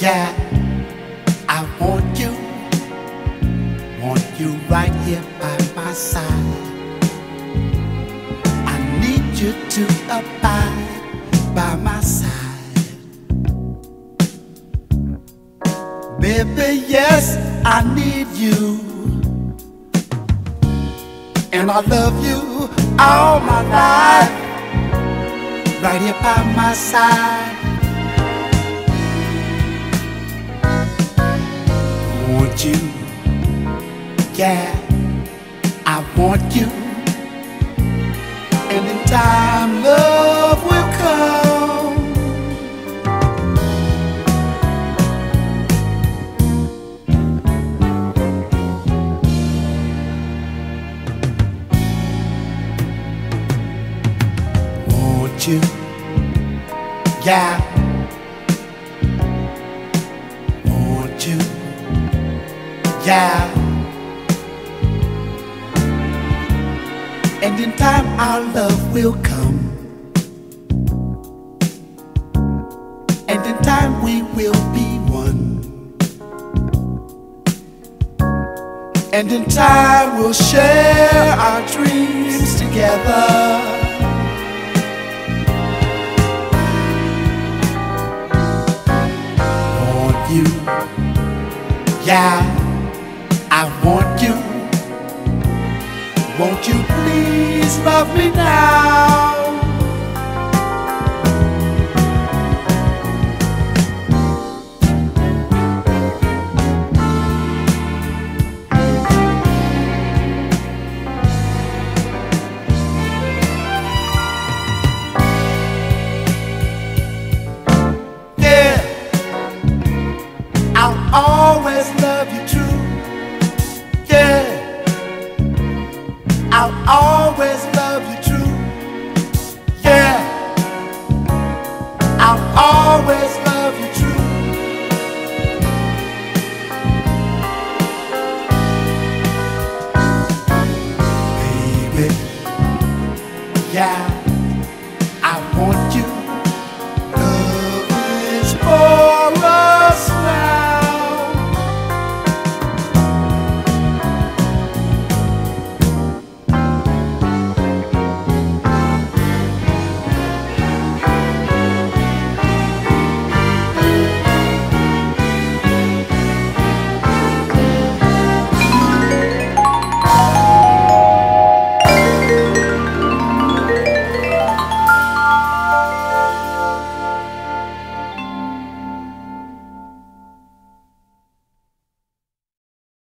Yeah, I want you, want you right here by my side. I need you to abide by my side. Baby, yes, I need you. And I love you all my life, right here by my side. Want you, yeah, I want you. And in time, love will come. Want you, yeah. And in time, our love will come. And in time, we will be one. And in time, we'll share our dreams together. you. Yeah, I want you. Won't you please love me now? Always love you true. Baby. Yeah. I want you.